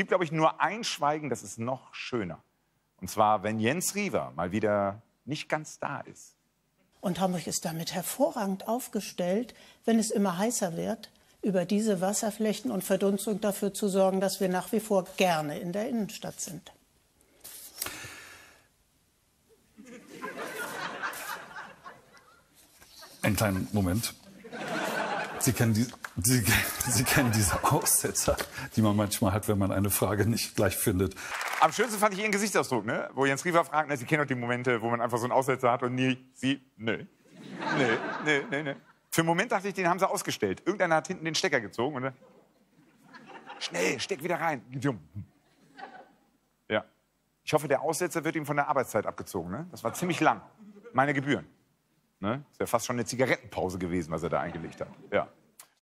gibt, glaube ich, nur ein Schweigen, das ist noch schöner. Und zwar, wenn Jens Riewer mal wieder nicht ganz da ist. Und Hamburg ist damit hervorragend aufgestellt, wenn es immer heißer wird, über diese Wasserflächen und Verdunstung dafür zu sorgen, dass wir nach wie vor gerne in der Innenstadt sind. Einen kleinen Moment. Sie kennen, die, Sie, Sie kennen diese Aussetzer, die man manchmal hat, wenn man eine Frage nicht gleich findet. Am schönsten fand ich Ihren Gesichtsausdruck, ne? wo Jens Riewer fragt, ne? Sie kennen doch die Momente, wo man einfach so einen Aussetzer hat und nie, Sie, nö. Nö, nö, nö, nö. Für einen Moment dachte ich, den haben sie ausgestellt. Irgendeiner hat hinten den Stecker gezogen und dann, schnell, steck wieder rein. Ja. Ich hoffe, der Aussetzer wird ihm von der Arbeitszeit abgezogen. Ne? Das war ziemlich lang. Meine Gebühren. Ne? Das wäre fast schon eine Zigarettenpause gewesen, was er da eingelegt hat. Ja.